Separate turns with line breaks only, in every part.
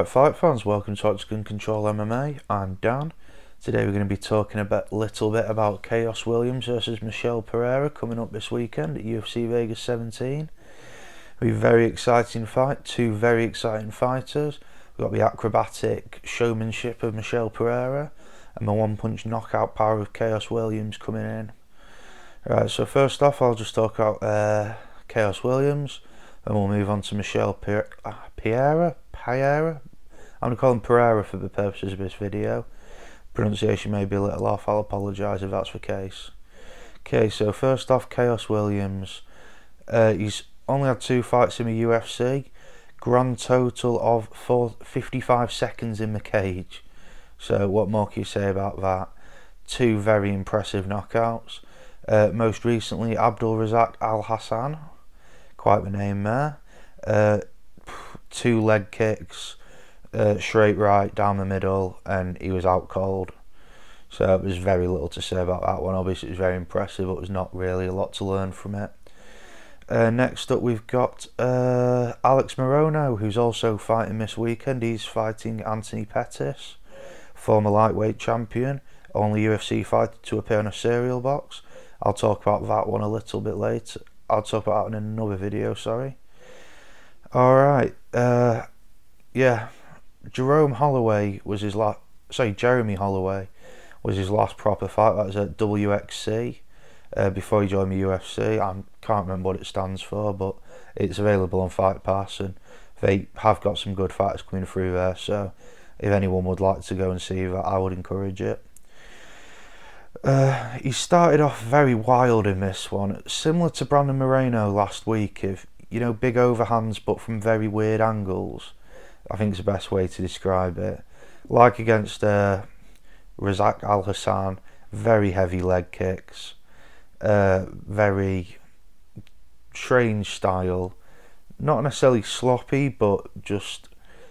Alright fight fans, welcome to Octagon Control MMA, I'm Dan. Today we're going to be talking a little bit about Khaos Williams versus Michel Pereira coming up this weekend at UFC Vegas 17. It'll be a very exciting fight, two very exciting fighters. We've got the acrobatic showmanship of Michel Pereira and the one punch knockout power of Khaos Williams coming in. Right, so first off I'll just talk about uh, Khaos Williams and we'll move on to Michel Pereira. Pereira. I'm going to call him Pereira for the purposes of this video. Pronunciation may be a little off, I'll apologise if that's the case. Okay, so first off, Khaos Williams. Uh, he's only had two fights in the UFC. Grand total of four, 55 seconds in the cage. So what more can you say about that? Two very impressive knockouts. Uh, most recently, Abdul Razak Alhassan. Quite the name there. Uh, two leg kicks, uh, straight right down the middle, and he was out cold. So there's very little to say about that one. Obviously, it was very impressive, but was not really a lot to learn from it. Uh, next up, we've got uh, Alex Morono, who's also fighting this weekend. He's fighting Anthony Pettis, former lightweight champion, only UFC fighter to appear on a cereal box. I'll talk about that one a little bit later. I'll talk about it in another video, sorry. Alright, uh, yeah, Jerome Holloway was his last, sorry, Jeremy Holloway was his last proper fight. That was at WXC uh, before he joined the UFC. I can't remember what it stands for, but it's available on Fight Pass and they have got some good fights coming through there. So if anyone would like to go and see that, I would encourage it. Uh, he started off very wild in this one, similar to Brandon Moreno last week. If you know, big overhands but from very weird angles. I think it's the best way to describe it. Like against uh, Razak Alhassan, very heavy leg kicks, uh, very strange style. Not necessarily sloppy, but just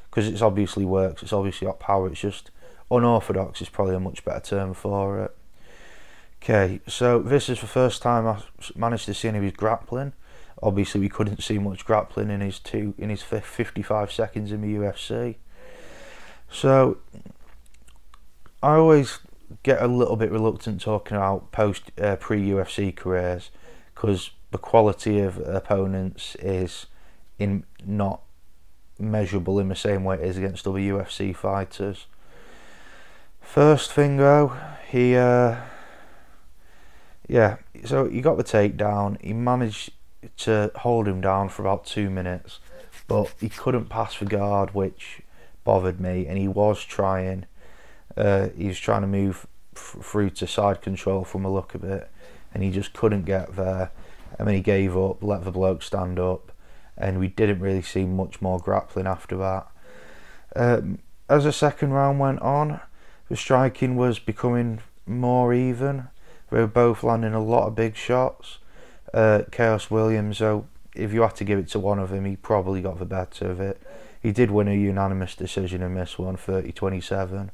because it's obviously works, it's obviously got power, it's just unorthodox is probably a much better term for it. Okay, so this is the first time I managed to see any of his grappling obviously we couldn't see much grappling in his two in his 55 seconds in the UFC so I always get a little bit reluctant talking about post uh, pre UFC careers because the quality of opponents is in not measurable in the same way it is against other UFC fighters. First thing though he uh, yeah so he got the takedown. He managed to hold him down for about two minutes, but he couldn't pass the guard, which bothered me. And he was trying. Uh, he was trying to move through to side control from a look of it, and he just couldn't get there. And then he gave up, let the bloke stand up, and we didn't really see much more grappling after that. Um, as the second round went on, the striking was becoming more even. They were both landing a lot of big shots uh, Khaos Williams, so if you had to give it to one of them, he probably got the better of it. He did win a unanimous decision in this one, 30-27,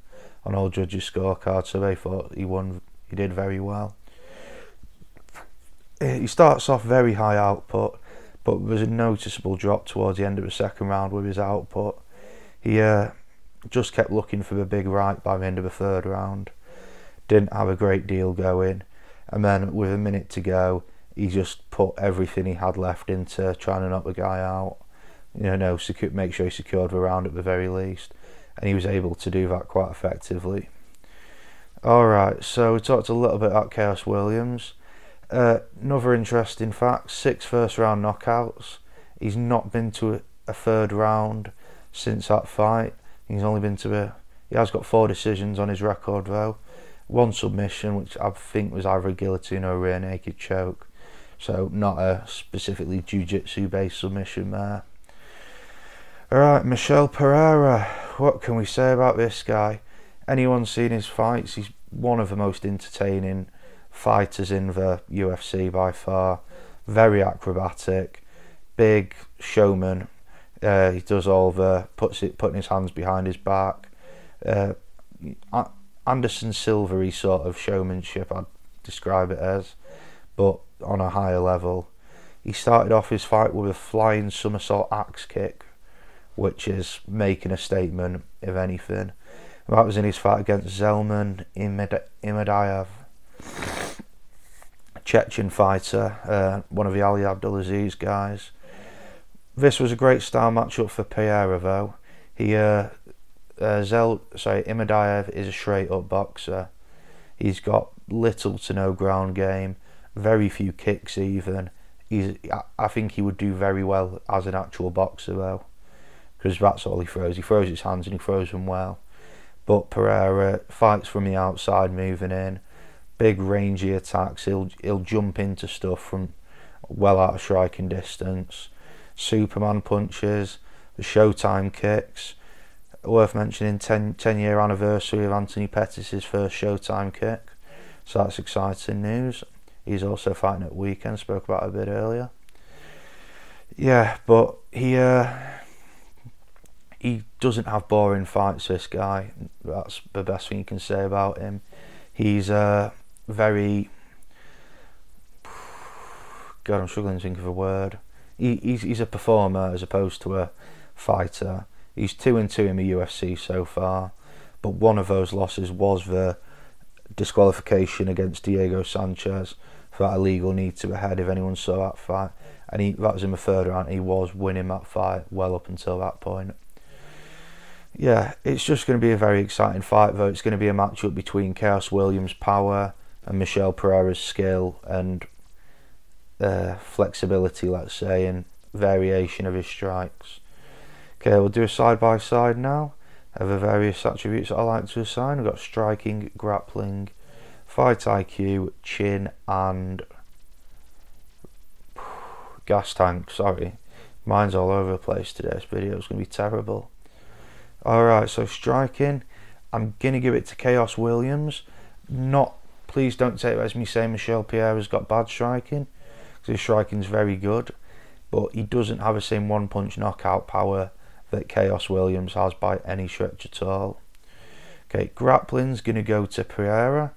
on all judges' scorecards. so they thought he won. He did very well. Uh, he starts off very high output, but there's a noticeable drop towards the end of the second round with his output. He uh, just kept looking for the big right by the end of the third round. Didn't have a great deal going, and then with a minute to go, he just put everything he had left into trying to knock the guy out. You know, make sure he secured the round at the very least, and he was able to do that quite effectively. All right, so we talked a little bit about Khaos Williams. Uh, another interesting fact: six first round knockouts. He's not been to a, a third round since that fight. He's only been to a. He has got four decisions on his record though. One submission, which I think was either a guillotine or a rear naked choke so not a specifically jiu-jitsu based submission there. Alright, Michelle Pereira. What can we say about this guy? Anyone seen his fights? He's one of the most entertaining fighters in the UFC by far. Very acrobatic, big showman. Uh, he does all the puts it putting his hands behind his back. Uh, Anderson Silvery sort of showmanship, I'd describe it as, but on a higher level. He started off his fight with a flying somersault axe kick, which is making a statement, if anything. That was in his fight against Zelman Imadaev, Chechen fighter, uh, one of the Ali Abdelaziz guys. This was a great style matchup for Pereira, though. He, uh, uh, Zel, sorry, Imadaev is a straight up boxer. He's got little to no ground game, very few kicks even. He's, I think he would do very well as an actual boxer though, because that's all he throws. He throws his hands and he throws them well. But Pereira fights from the outside, moving in, big rangy attacks. He'll he'll jump into stuff from well out of striking distance. Superman punches, the Showtime kicks. Worth mentioning 10, 10 year anniversary of Anthony Pettis' first Showtime kick. So that's exciting news. He's also fighting at weekend, spoke about a bit earlier. Yeah, but he uh, he doesn't have boring fights. This guy, that's the best thing you can say about him. He's uh, very. God, I'm struggling to think of a word. He, he's he's a performer as opposed to a fighter. He's two and two in the UFC so far, but one of those losses was the disqualification against Diego Sanchez for that illegal knee to the head. If anyone saw that fight, and he that was in the third round, he was winning that fight well up until that point. Yeah, it's just going to be a very exciting fight, though. It's going to be a matchup between Khaos Williams' power and Michel Pereira's skill and uh, flexibility, let's say, and variation of his strikes. Okay, we'll do a side by side now of the various attributes I like to assign. We've got striking, grappling, fight IQ, chin, and gas tank. Sorry, mine's all over the place today. This video is going to be terrible. Alright, so striking, I'm going to give it to Khaos Williams. Not, please don't take it as me saying Michel Pereira's got bad striking, because his striking's very good, but he doesn't have the same one punch knockout power that Khaos Williams has by any stretch at all. Okay, grappling's going to go to Pereira.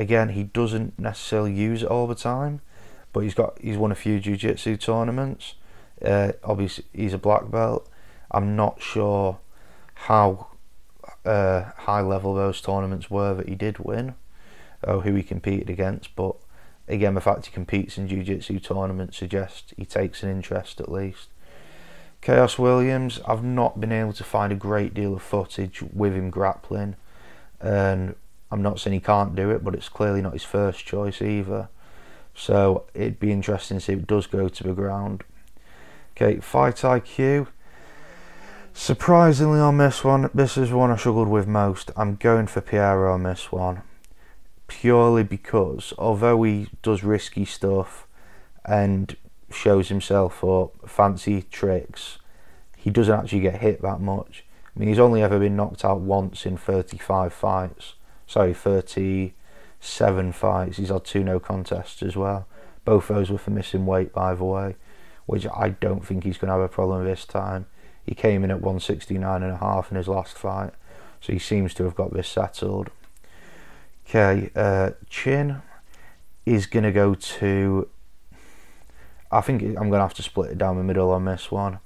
Again, he doesn't necessarily use it all the time, but he's got he's won a few jiu-jitsu tournaments. Uh, obviously, he's a black belt. I'm not sure how uh, high level those tournaments were that he did win, or who he competed against. But again, the fact he competes in jiu-jitsu tournaments suggests he takes an interest at least. Khaos Williams, I've not been able to find a great deal of footage with him grappling, and I'm not saying he can't do it, but it's clearly not his first choice either. So it'd be interesting to see if it does go to the ground. Okay, fight IQ. Surprisingly on this one, this is one I struggled with most. I'm going for Piero on this one. Purely because, although he does risky stuff and shows himself up, fancy tricks, he doesn't actually get hit that much. I mean, he's only ever been knocked out once in 35 fights. Sorry, 37 fights. He's had two no contests as well. Both those were for missing weight, by the way, which I don't think he's going to have a problem this time. He came in at 169 and a half in his last fight, so he seems to have got this settled. Okay, uh, Chin is going to go to I think I'm going to have to split it down the middle on this one.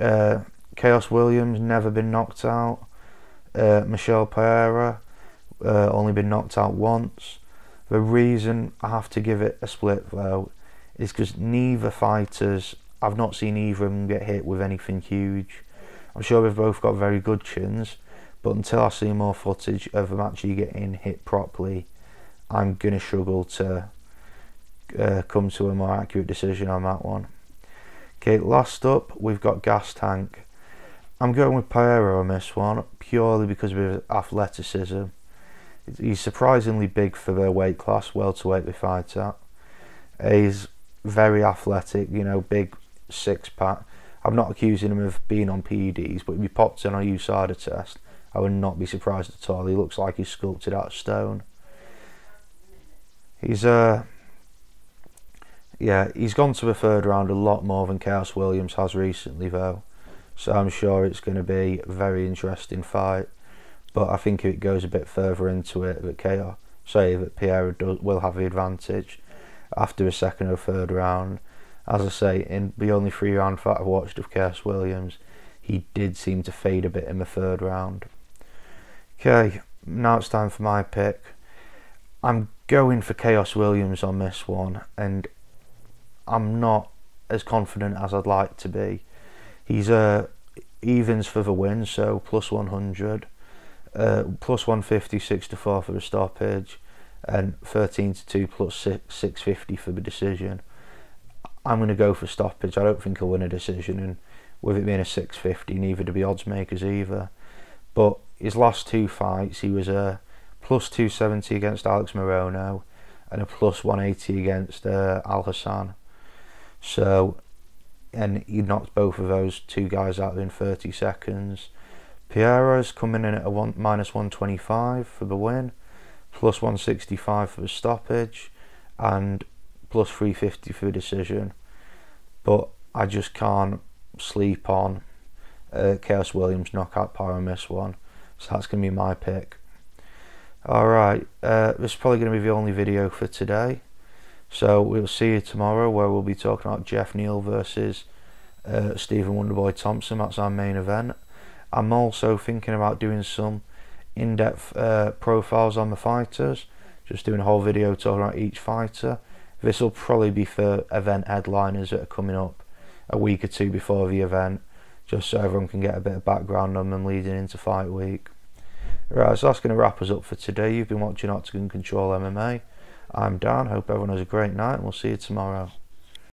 Uh, Khaos Williams never been knocked out. Uh, Michel Pereira uh, only been knocked out once. The reason I have to give it a split though is because neither fighters, I've not seen either of them get hit with anything huge. I'm sure they've both got very good chins, but until I see more footage of them actually getting hit properly, I'm going to struggle to uh, come to a more accurate decision on that one. Okay, last up we've got Gas Tank. I'm going with Pereira on this one purely because of his athleticism. He's surprisingly big for the weight class, welterweight we fight at. He's very athletic, you know, big six pack. I'm not accusing him of being on PEDs, but if he popped in on a USADA test, I would not be surprised at all. He looks like he's sculpted out of stone. He's uh, yeah, he's gone to the third round a lot more than Khaos Williams has recently, though. So I'm sure it's going to be a very interesting fight. But I think if it goes a bit further into it, that Chaos, say that Pierre does, will have the advantage after a second or third round. As I say, in the only three round fight I've watched of Khaos Williams, he did seem to fade a bit in the third round. Okay, now it's time for my pick. I'm going for Khaos Williams on this one, and I'm not as confident as I'd like to be. He's uh, evens for the win, so plus 100, uh, plus 150, 6 to 4 for the stoppage, and 13 to 2 plus 6, 650 for the decision. I'm going to go for stoppage. I don't think he'll win a decision, and with it being a 650, neither to be odds makers either. But his last two fights, he was a plus 270 against Alex Morono and a plus 180 against uh, Alhassan. So, and he knocked both of those two guys out in 30 seconds. Pereira's coming in at a one, minus 125 for the win, plus 165 for the stoppage, and plus 350 for the decision. But I just can't sleep on uh, Khaos Williams knockout power this one. So that's going to be my pick. Alright, uh, this is probably going to be the only video for today. So we'll see you tomorrow where we'll be talking about Geoff Neal versus uh, Stephen Wonderboy Thompson. That's our main event. I'm also thinking about doing some in-depth uh, profiles on the fighters. Just doing a whole video talking about each fighter. This will probably be for event headliners that are coming up a week or two before the event. Just so everyone can get a bit of background on them leading into fight week. Right, so that's going to wrap us up for today. You've been watching Octagon Control MMA. I'm Dan. Hope everyone has a great night, and we'll see you tomorrow.